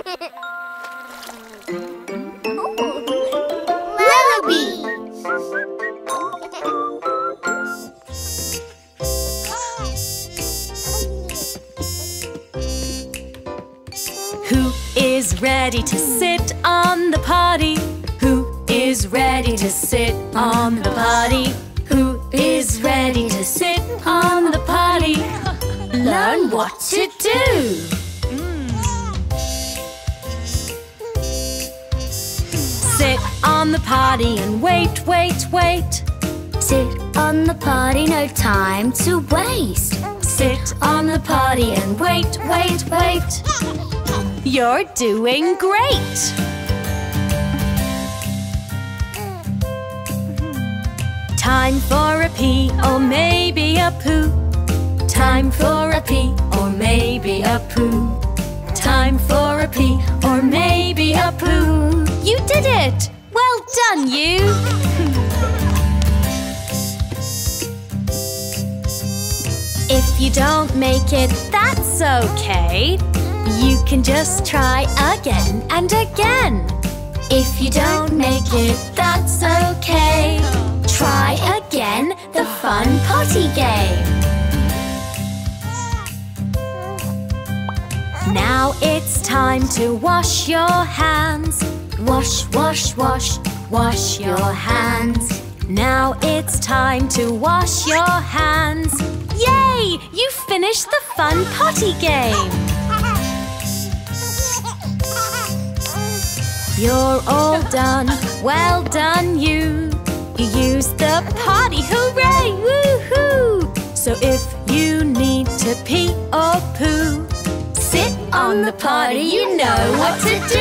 Who is ready to sit on the potty? Who is ready to sit on the potty? Who is ready to sit on the potty? Learn what to do. On the potty and wait, wait, wait. Sit on the potty, no time to waste. Sit on the potty and wait, wait, wait. You're doing great. Time for a pee or maybe a poo. Time for a pee or maybe a poo. Time for a pee done, you! If you don't make it, that's okay. You can just try again and again. If you don't make it, that's okay. Try again the fun potty game. Now it's time to wash your hands. Wash, wash, wash, wash your hands. Now it's time to wash your hands. Yay! You finished the fun potty game. You're all done. Well done, you. You used the potty. Hooray! Woohoo! So if you need to pee or poo, sit on the potty. You know what to do.